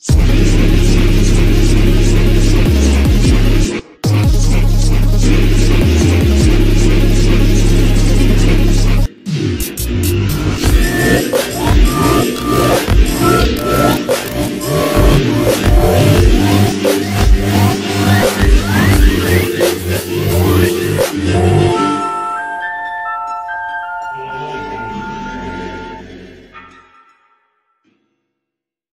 Sweet. Oh,